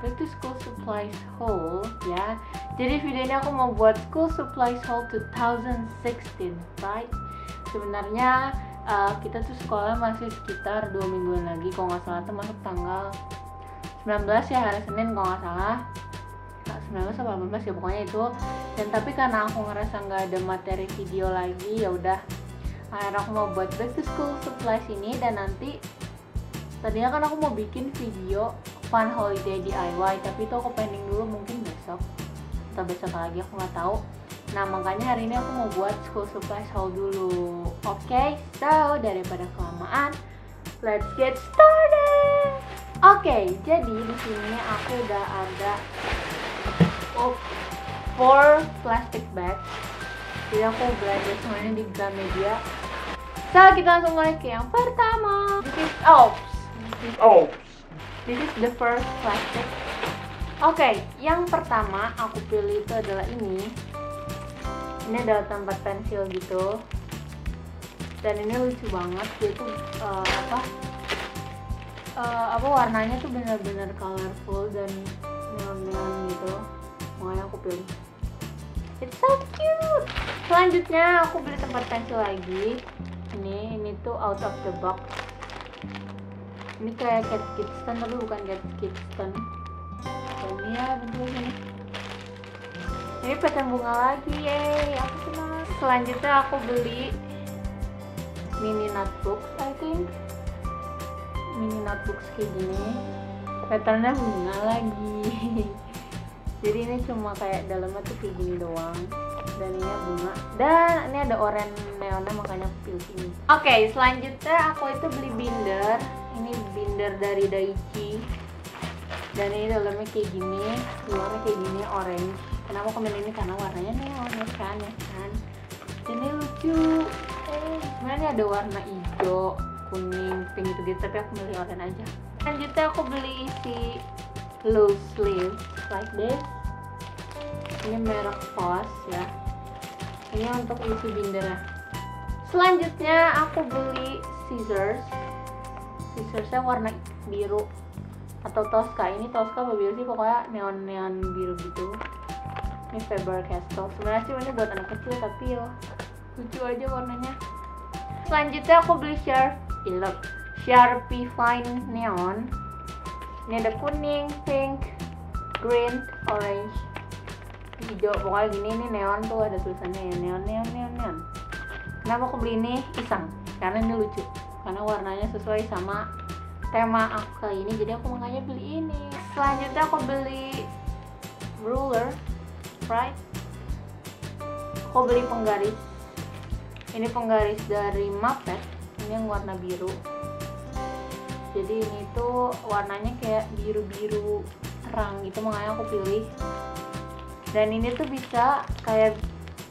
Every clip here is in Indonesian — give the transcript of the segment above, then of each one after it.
back to school supplies haul ya. Jadi video ini aku mau buat school supplies haul 2016, right? Sebenarnya uh, kita tuh sekolah masih sekitar dua mingguan lagi kalau nggak salah tuh masuk tanggal 19 ya hari Senin kalau nggak salah Nggak, 19 atau 18 ya pokoknya itu dan tapi karena aku ngerasa nggak ada materi video lagi ya udah akhirnya aku mau buat back to school supplies ini dan nanti tadinya kan aku mau bikin video fun holiday DIY tapi itu aku pending dulu mungkin besok. Atau besok lagi aku nggak tahu. Nah makanya hari ini aku mau buat school supplies haul dulu. Oke so daripada kelamaan let's get started! Oke jadi di sini aku udah ada oh, four plastic bag jadi aku belanja semuanya di Gramedia. So kita langsung mulai ke yang pertama this is oh Oh, this is the first plastic. Oke yang pertama aku pilih itu adalah ini. Ini adalah tempat pensil gitu. Dan ini lucu banget dia tuh eh, apa? Eh, apa warnanya tuh bener-bener colorful dan neon-neon gitu. Makanya aku pilih. It's so cute! Selanjutnya aku beli tempat pensil lagi. Ini ini tuh out of the box ini kayak cat kidston tapi bukan cat kidston. Dan ya bentuknya nih ini pattern bunga lagi yeay aku senang. Selanjutnya aku beli mini notebooks I think. Mini notebooks kayak gini. Patternnya bunga lagi. Jadi ini cuma kayak dalamnya tuh kayak gini doang. Dan ini bunga. Dan ini ada oranye neonnya makanya aku pilih ini. Oke selanjutnya aku itu beli binder ini binder dari Daichi dan ini dalamnya kayak gini luarnya kayak gini orange. Kenapa aku ini? Karena warnanya neon ya kan ya kan? Ini lucu. Eh sebenarnya ada warna hijau kuning pink gitu gitu tapi aku milih oranye aja. Selanjutnya aku beli isi low sleeve like this. Ini merek Foss ya. Ini untuk isi bindernya. Selanjutnya aku beli scissors scissorsnya warna biru atau Tosca. Ini Tosca apa biru sih? Pokoknya neon neon biru gitu. Ini Faber Castell sebenarnya sih ini buat anak kecil tapi ya lucu aja warnanya. Selanjutnya aku beli Sharp Ilok Sharpie Fine Neon. Ini ada kuning, pink, green, orange, hijau. Pokoknya gini ini neon tuh ada tulisannya ya. Neon neon neon neon. Kenapa aku beli ini? Iseng karena ini lucu karena warnanya sesuai sama tema aku kali ini jadi aku makanya beli ini. Selanjutnya aku beli ruler right aku beli penggaris. Ini penggaris dari Muppet ini yang warna biru. Jadi ini tuh warnanya kayak biru-biru terang gitu makanya aku pilih. Dan ini tuh bisa kayak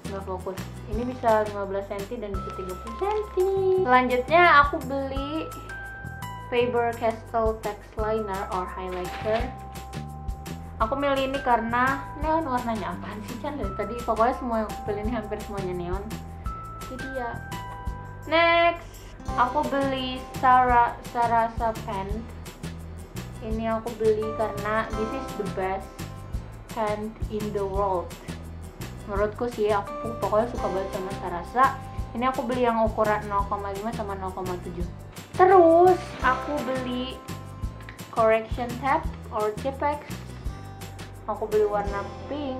nggak fokus ini bisa 15 cm dan bisa 30 cm selanjutnya aku beli Faber Castell Text Liner or Highlighter. Aku milih ini karena neon warnanya apaan sih Chan? Dari tadi pokoknya semua yang aku pilih ini hampir semuanya neon. Jadi ya next. Aku beli Sarah Sarasa pen ini aku beli karena this is the best pen in the world menurutku sih aku pokoknya suka banget sama Sarasa. Ini aku beli yang ukuran 0,5 sama 0,7 terus aku beli correction tab or Tipex aku beli warna pink.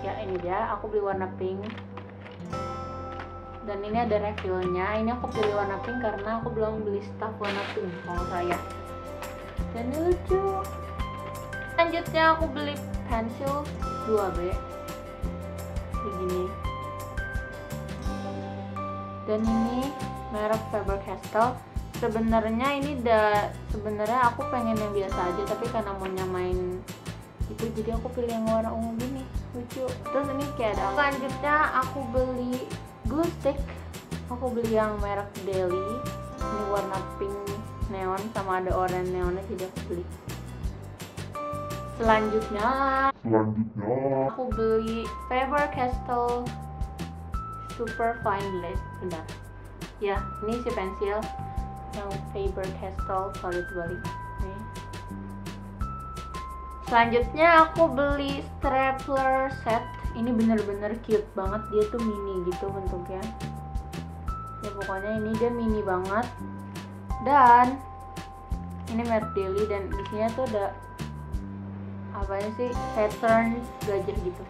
Ya ini dia. Aku beli warna pink. Dan ini ada refillnya. Ini aku pilih warna pink karena aku belum beli staff warna pink kalau saya. Dan ini lucu. Selanjutnya aku beli pensil 2B begini dan ini merek Faber Castell. Sebenarnya ini da sebenarnya aku pengen yang biasa aja tapi karena mau nyamain gitu jadi aku pilih yang warna ungu gini. Lucu. Terus ini kayak ada selanjutnya aku beli glue stick. Aku beli yang merek Deli. Ini warna pink neon sama ada oranye neonnya jadi aku beli selanjutnya. Selanjutnya, aku beli Faber Castell Super Fine Lead bentar. Ya ini si pensil yang Faber Castell. Sorry balik nih. Selanjutnya aku beli stapler set. Ini bener-bener cute banget. Dia tuh mini gitu bentuknya. Ya pokoknya ini dia mini banget. Dan ini merek Daily dan di sini tuh ada apa sih pattern gajah gitu.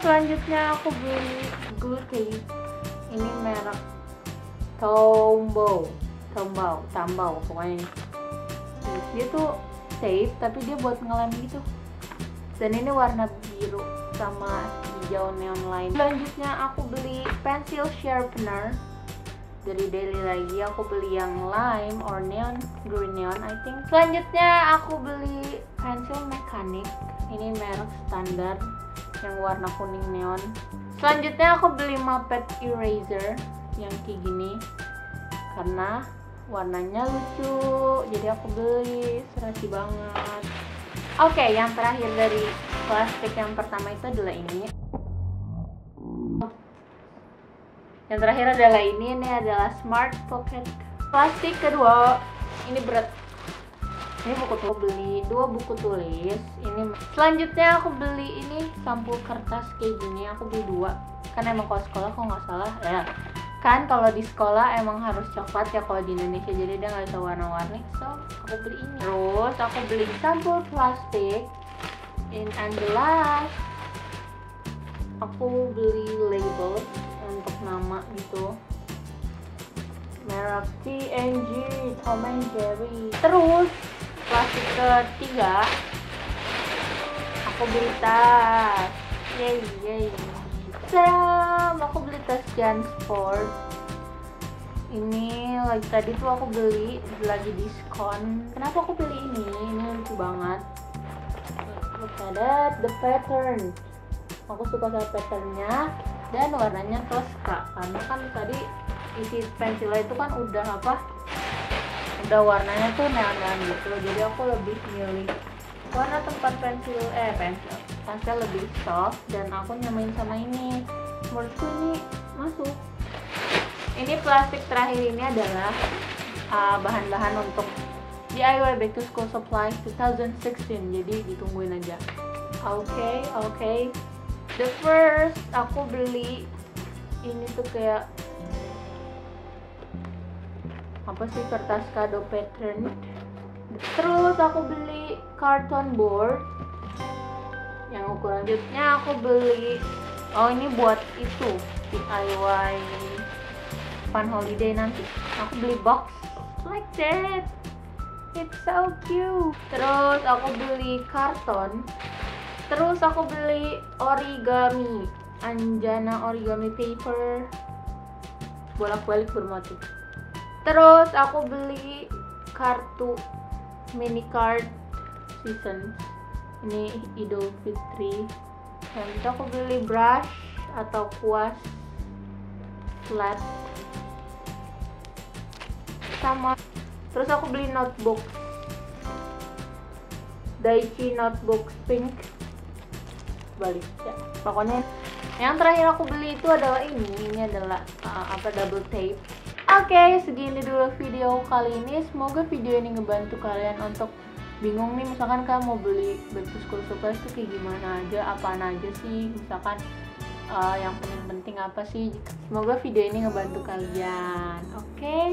Selanjutnya aku beli glue tape ini merek Tombow. Tombau Tambau pokoknya dia tuh tape tapi dia buat ngelem gitu. Dan ini warna biru sama hijau neon lain selanjutnya aku beli pencil sharpener. Dari Daily lagi aku beli yang lime or neon green neon I think. Selanjutnya aku beli pensil mekanik ini merek standar yang warna kuning neon. Selanjutnya aku beli Muppet eraser yang kayak gini. Karena warnanya lucu jadi aku beli. Serasi banget. Oke yang terakhir dari plastik yang pertama itu adalah ini. Yang terakhir adalah ini. Ini adalah smart pocket plastik kedua. Ini berat ini buku tulis. Beli dua buku tulis. Ini selanjutnya aku beli ini sampul kertas kayak gini. Aku beli dua. Kan emang kalau sekolah kalau nggak salah. Ya. Kan kalau di sekolah emang harus coklat ya kalau di Indonesia. Jadi dia nggak bisa warna-warni. So aku beli ini. Terus aku beli sampul plastik in and aku beli label untuk nama gitu. Merek TNG Tom and Jerry. Terus plastik ketiga. Aku beli tas yay yay. Sam, aku beli tas Jansport. Ini lagi tadi tuh aku beli lagi diskon. Kenapa aku beli ini? Ini lucu banget. Look at that the pattern. Aku suka sama patternnya dan warnanya keska karena kan tadi isi pensilnya itu kan udah apa udah warnanya tuh neon-neon gitu jadi aku lebih milih warna tempat pensil eh pensil pensil lebih soft dan aku nyamain sama ini. Menurutku ini masuk. Ini plastik terakhir ini adalah uh, bahan-bahan untuk DIY Back to School Supplies 2016 jadi ditungguin aja. Oke okay, oke. Okay. the first aku beli ini tuh kayak apa sih kertas kado pattern terus aku beli carton board. Yang ukuran selanjutnya aku beli. Oh ini buat itu DIY fun holiday nanti. Aku beli box. Like that. It's so cute. Terus aku beli karton. Terus aku beli origami. Anjana origami paper. Bolak-balik bermotif terus aku beli kartu mini card season. Ini Idul Fitri. Dan itu aku beli brush atau kuas flat. Sama. Terus aku beli notebook. Daichi notebook pink. Balik ya. Pokoknya yang terakhir aku beli itu adalah ini. Ini adalah uh, apa double tape Oke, okay, segini dulu video kali ini. Semoga video ini ngebantu kalian untuk bingung nih misalkan kalian mau beli baju school supplies itu kayak gimana aja, apa aja sih, misalkan uh, yang penting-penting apa sih. Semoga video ini ngebantu kalian. Oke. Okay?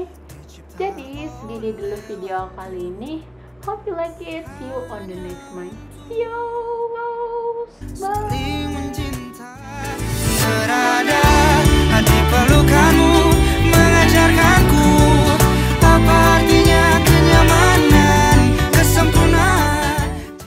Jadi, segini dulu video kali ini. Hope you like it. See you on the next my video. Bye. Bye. di cargar.